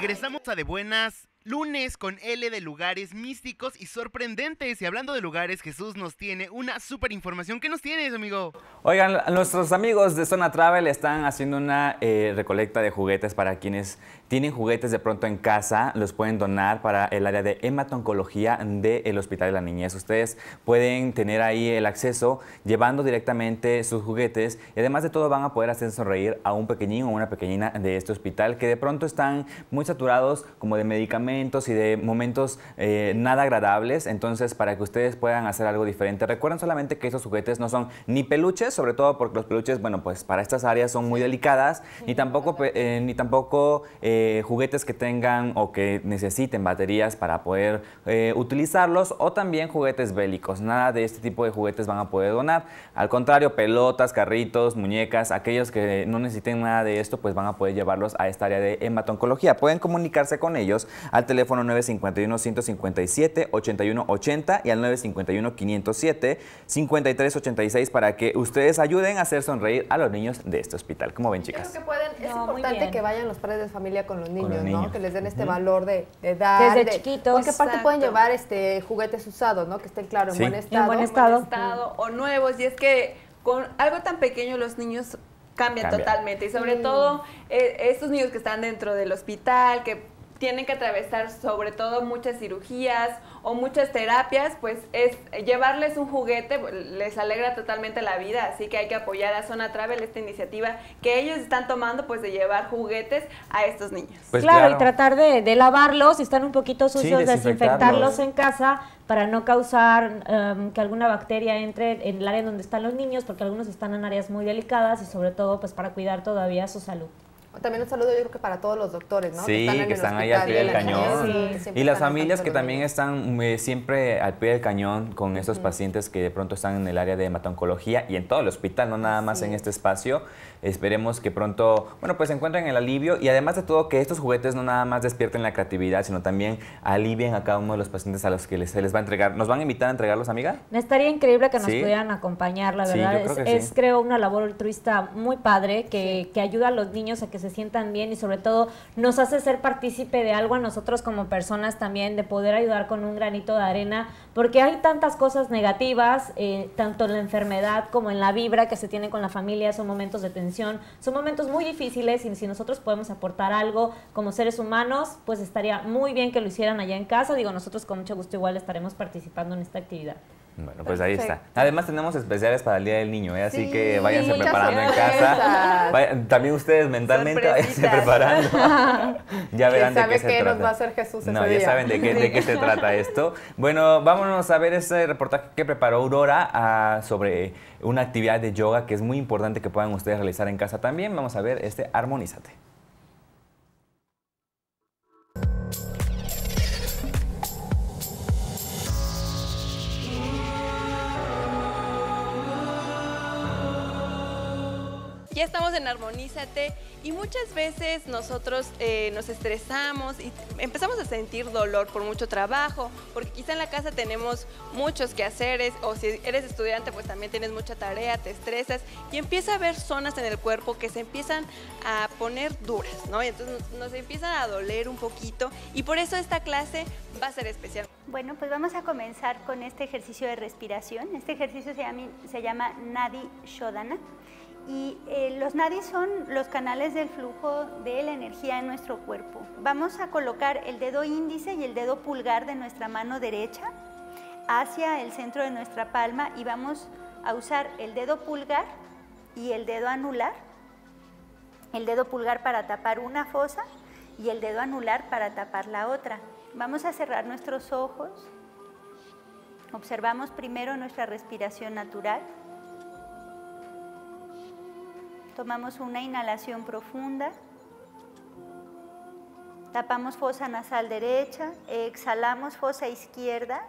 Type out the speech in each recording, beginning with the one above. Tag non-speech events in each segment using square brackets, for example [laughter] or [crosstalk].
Regresamos a De Buenas lunes con L de lugares místicos y sorprendentes. Y hablando de lugares, Jesús nos tiene una súper información. ¿Qué nos tienes, amigo? Oigan, nuestros amigos de Zona Travel están haciendo una eh, recolecta de juguetes para quienes tienen juguetes de pronto en casa, los pueden donar para el área de hematoncología del Hospital de la Niñez. Ustedes pueden tener ahí el acceso llevando directamente sus juguetes y además de todo van a poder hacer sonreír a un pequeñín o una pequeñina de este hospital que de pronto están muy saturados como de medicamentos y de momentos eh, nada agradables. Entonces, para que ustedes puedan hacer algo diferente, recuerden solamente que esos juguetes no son ni peluches, sobre todo porque los peluches, bueno, pues para estas áreas son muy delicadas, ni tampoco, eh, ni tampoco eh, eh, juguetes que tengan o que necesiten baterías para poder eh, utilizarlos o también juguetes bélicos. Nada de este tipo de juguetes van a poder donar. Al contrario, pelotas, carritos, muñecas, aquellos que no necesiten nada de esto, pues van a poder llevarlos a esta área de hematoncología. Pueden comunicarse con ellos al teléfono 951-157-8180 y al 951-507-5386 para que ustedes ayuden a hacer sonreír a los niños de este hospital. ¿Cómo ven, chicas? que pueden, es importante que vayan los padres de familia con los niños, ¿no? Que les den este valor de, de dar. Desde chiquitos. Porque aparte pueden llevar este juguetes usados, ¿no? Que estén, claro, en buen estado. En buen estado. O nuevos. Y es que con algo tan pequeño los niños cambian totalmente. Y sobre todo eh, estos niños que están dentro del hospital, que tienen que atravesar sobre todo muchas cirugías o muchas terapias, pues es llevarles un juguete, les alegra totalmente la vida, así que hay que apoyar a Zona Travel, esta iniciativa que ellos están tomando, pues de llevar juguetes a estos niños. Pues claro, y tratar de, lavarlos, si están un poquito sucios, desinfectarlos en casa para no causar em, que alguna bacteria entre en el área donde están los niños, porque algunos están en áreas muy delicadas y sobre todo pues para cuidar todavía su salud. También un saludo yo creo que para todos los doctores, ¿no? Sí, que están, ahí al pie del cañón. y las familias que también están eh, siempre al pie del cañón con estos pacientes que de pronto están en el área de hematoncología y en todo el hospital, no nada más en este espacio. Esperemos que pronto, bueno, pues encuentren el alivio y además de todo que estos juguetes no nada más despierten la creatividad, sino también alivien a cada uno de los pacientes a los que se les va a entregar. ¿Nos van a invitar a entregarlos, amiga? Estaría increíble que nos pudieran acompañar, la verdad. es, creo, una labor altruista muy padre que, que ayuda a los niños a que se sientan bien y sobre todo nos hace ser partícipe de algo a nosotros como personas también, de poder ayudar con un granito de arena, porque hay tantas cosas negativas, eh, tanto en la enfermedad como en la vibra que se tiene con la familia, son momentos de tensión, son momentos muy difíciles y si nosotros podemos aportar algo como seres humanos, pues estaría muy bien que lo hicieran allá en casa. Digo, nosotros con mucho gusto igual estaremos participando en esta actividad. Bueno, pues ahí está. Además tenemos especiales para el Día del Niño, ¿eh? así que váyanse preparando en casa. también ustedes mentalmente váyanse preparando. [laughs] ya verán de qué se qué nos va a hacer Jesús ese No, ya saben de qué, de qué se trata esto. Bueno, vámonos a ver ese reportaje que preparó Aurora ah, sobre una actividad de yoga que es muy importante que puedan ustedes realizar en casa también. Vamos a ver este Armonízate. Ya estamos en Armonízate y muchas veces nosotros eh, nos estresamos y empezamos a sentir dolor por mucho trabajo, porque quizá en la casa tenemos muchos quehaceres o si eres estudiante pues también tienes mucha tarea, te estresas y empieza a haber zonas en el cuerpo que se empiezan a poner duras, ¿no? Y entonces nos, empiezan a doler un poquito y por eso esta clase va a ser especial. Bueno, pues vamos a comenzar con este ejercicio de respiración. Este ejercicio se llama, se llama Nadi Shodhana. Y eh, los nadis son los canales del flujo de la energía en nuestro cuerpo. Vamos a colocar el dedo índice y el dedo pulgar de nuestra mano derecha hacia el centro de nuestra palma y vamos a usar el dedo pulgar y el dedo anular. El dedo pulgar para tapar una fosa y el dedo anular para tapar la otra. Vamos a cerrar nuestros ojos. Observamos primero nuestra respiración natural. Tomamos una inhalación profunda. Tapamos fosa nasal derecha, exhalamos fosa izquierda.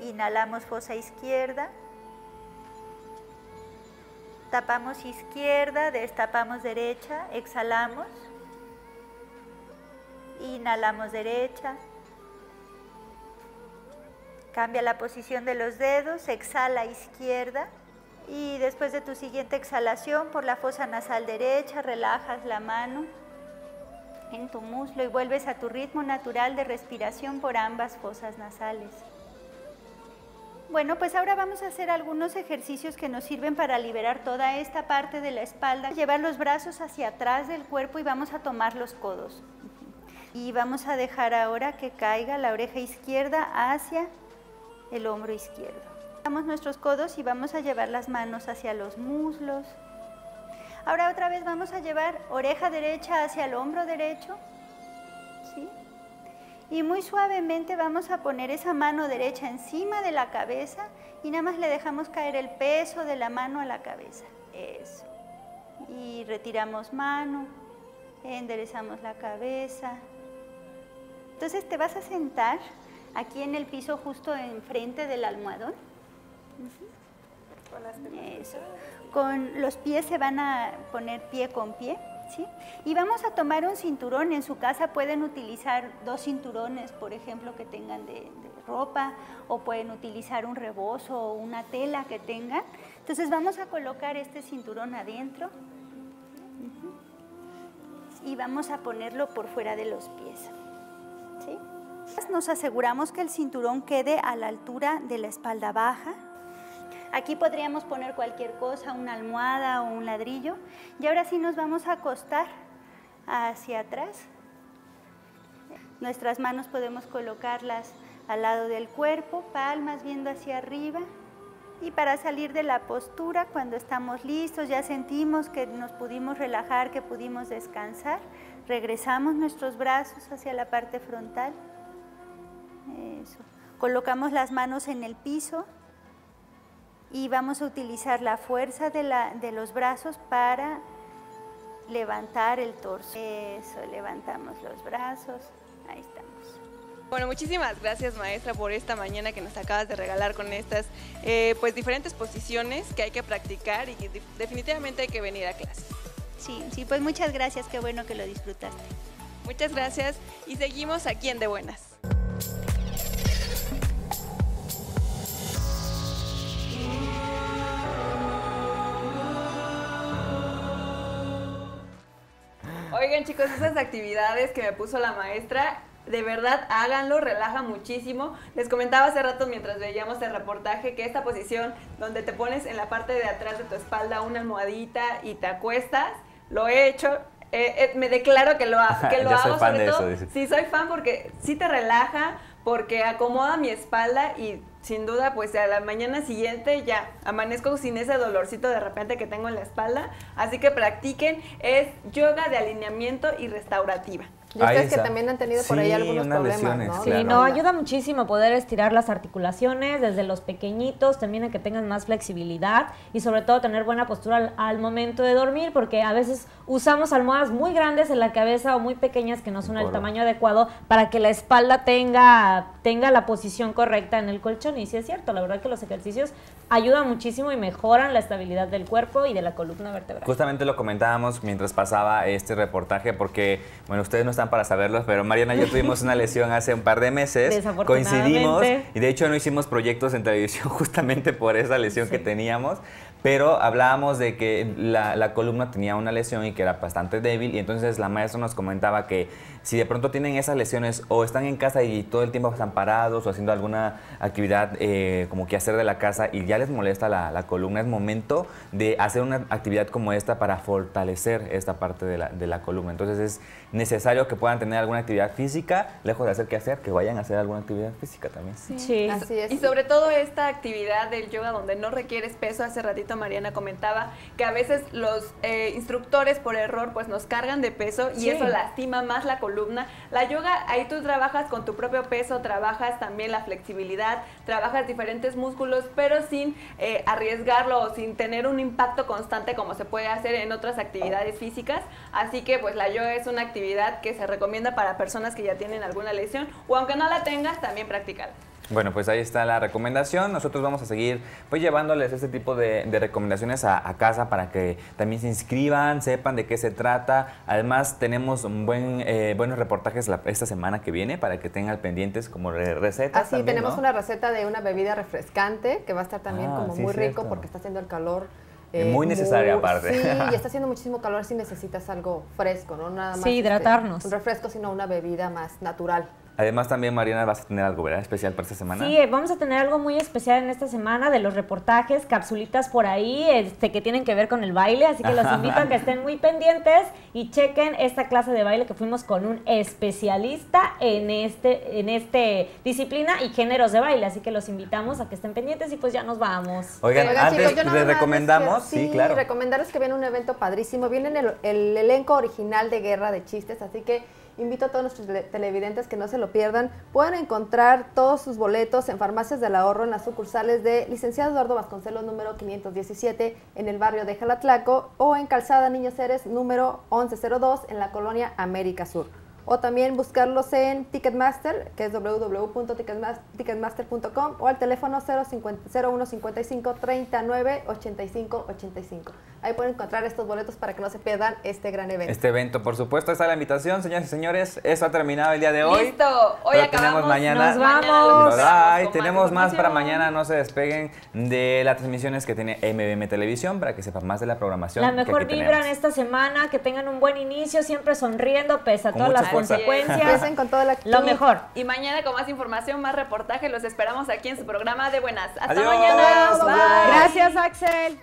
Inhalamos fosa izquierda. Tapamos izquierda, destapamos derecha, exhalamos. Inhalamos derecha. Cambia la posición de los dedos, exhala izquierda. Y después de tu siguiente exhalación por la fosa nasal derecha, relajas la mano en tu muslo y vuelves a tu ritmo natural de respiración por ambas fosas nasales. Bueno, pues ahora vamos a hacer algunos ejercicios que nos sirven para liberar toda esta parte de la espalda. Llevar los brazos hacia atrás del cuerpo y vamos a tomar los codos. Y vamos a dejar ahora que caiga la oreja izquierda hacia el hombro izquierdo. Nuestros codos y vamos a llevar las manos hacia los muslos. Ahora otra vez vamos a llevar oreja derecha hacia el hombro derecho. ¿sí? Y muy suavemente vamos a poner esa mano derecha encima de la cabeza y nada más le dejamos caer el peso de la mano a la cabeza. Eso. Y retiramos mano, enderezamos la cabeza. Entonces te vas a sentar aquí en el piso justo enfrente del almohadón. Eso. Con los pies se van a poner pie con pie. Y vamos a tomar un cinturón. En su casa pueden utilizar dos cinturones, por ejemplo, que tengan de, ropa, o pueden utilizar un rebozo o una tela que tengan. Entonces vamos a colocar este cinturón adentro y vamos a ponerlo por fuera de los pies. Nos aseguramos que el cinturón quede a la altura de la espalda baja, Aquí podríamos poner cualquier cosa, una almohada o un ladrillo. Y ahora sí nos vamos a acostar hacia atrás. Nuestras manos podemos colocarlas al lado del cuerpo, palmas viendo hacia arriba. Y para salir de la postura, cuando estamos listos, ya sentimos que nos pudimos relajar, que pudimos descansar, regresamos nuestros brazos hacia la parte frontal. Eso. Colocamos las manos en el piso, y vamos a utilizar la fuerza de, la, de los brazos para levantar el torso. Eso, levantamos los brazos, ahí estamos. Bueno, muchísimas gracias maestra por esta mañana que nos acabas de regalar con estas eh, pues diferentes posiciones que hay que practicar y que definitivamente hay que venir a clase. Sí, sí, pues muchas gracias, qué bueno que lo disfrutaste. Muchas gracias y seguimos aquí en De Buenas. Oigan chicos, esas actividades que me puso la maestra, de verdad háganlo, relaja muchísimo. Les comentaba hace rato mientras veíamos el reportaje que esta posición donde te pones en la parte de atrás de tu espalda una almohadita y te acuestas, lo he hecho, eh, eh, me declaro que lo, [laughs] que lo hago, sobre todo. sí, soy fan porque sí te relaja, porque acomoda mi espalda y sin duda, pues a la mañana siguiente ya amanezco sin ese dolorcito de repente que tengo en la espalda. Así que practiquen, es yoga de alineamiento y restaurativa. Y ustedes que también han tenido por ahí algunos problemas, ¿no? Sí, no, ayuda muchísimo poder estirar las articulaciones desde los pequeñitos, también a que tengan más flexibilidad y sobre todo tener buena postura al, momento de dormir, porque a veces usamos almohadas muy grandes en la cabeza o muy pequeñas que no son el tamaño adecuado para que la espalda tenga, tenga la posición correcta en el colchón. Y sí es cierto, la verdad que los ejercicios ayudan muchísimo y mejoran la estabilidad del cuerpo y de la columna vertebral. Justamente lo comentábamos mientras pasaba este reportaje, porque, bueno, ustedes no están para saberlo, pero Mariana y yo tuvimos una lesión hace un par de meses. Coincidimos y de hecho no hicimos proyectos en televisión [laughs] justamente por esa lesión que teníamos. Pero hablábamos de que la, la, columna tenía una lesión y que era bastante débil y entonces la maestra nos comentaba que si de pronto tienen esas lesiones o están en casa y todo el tiempo están parados o haciendo alguna actividad eh, como que hacer de la casa y ya les molesta la, la, columna, es momento de hacer una actividad como esta para fortalecer esta parte de la, de la columna. Entonces es necesario que puedan tener alguna actividad física, lejos de hacer que hacer, que vayan a hacer alguna actividad física también. Sí, Así es. Y sobre todo esta actividad del yoga donde no requieres peso, hace ratito Mariana comentaba que a veces los eh, instructores por error pues nos cargan de peso y eso lastima más la columna. La yoga, ahí tú trabajas con tu propio peso, trabajas también la flexibilidad, trabajas diferentes músculos, pero sin eh, arriesgarlo o sin tener un impacto constante como se puede hacer en otras actividades físicas. Así que pues la yoga es una actividad que se recomienda para personas que ya tienen alguna lesión o aunque no la tengas, también practicarla. Bueno, pues ahí está la recomendación. Nosotros vamos a seguir pues llevándoles este tipo de, recomendaciones a, casa para que también se inscriban, sepan de qué se trata. Además, tenemos un buen, eh, buenos reportajes esta semana que viene para que tengan pendientes como recetas. Así, tenemos una receta de una bebida refrescante que va a estar también ah, como muy rico porque está haciendo el calor muy necesaria aparte. Sí, [laughs] y está haciendo muchísimo calor si necesitas algo fresco, no nada más. Sí, este, hidratarnos. un refresco, sino una bebida más natural. Además también, Mariana, vas a tener algo, ¿verdad? Especial para esta semana. Sí, vamos a tener algo muy especial en esta semana de los reportajes, capsulitas por ahí, este, que tienen que ver con el baile, así que los [laughs] invito a que estén muy pendientes y chequen esta clase de baile que fuimos con un especialista en este, en este disciplina y géneros de baile, así que los invitamos a que estén pendientes y pues ya nos vamos. Oigan, antes les recomendamos, sí, claro. recomendarles que vean un evento padrísimo, viene el, el elenco original de Guerra de Chistes, así que Invito a todos nuestros televidentes que no se lo pierdan. Pueden encontrar todos sus boletos en Farmacias del Ahorro en las sucursales de Licenciado Eduardo Vasconcelos número 517 en el barrio de Jalatlaco o en Calzada Niños Ceres número 1102 en la colonia América Sur o también buscarlos en Ticketmaster, que es www.ticketmaster.com o al teléfono 0155 39 85 85. Ahí pueden encontrar estos boletos para que no se pierdan este gran evento. Este evento, por supuesto, está la invitación, señoras y señores. Eso ha terminado el día de hoy. Listo, hoy acabamos. tenemos mañana. Nos vamos. tenemos más para mañana, no se despeguen de las transmisiones que tiene MBM Televisión para que sepan más de la programación. La mejor vibra en esta semana, que tengan un buen inicio, siempre sonriendo, pese a todas las consecuencias. con toda la Lo mejor. Y mañana con más información, más reportaje, los esperamos aquí en su programa de Buenas. Hasta mañana. Gracias, Axel.